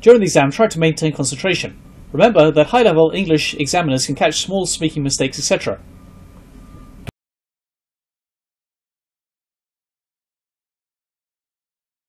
During the exam, try to maintain concentration. Remember that high-level English examiners can catch small speaking mistakes, etc.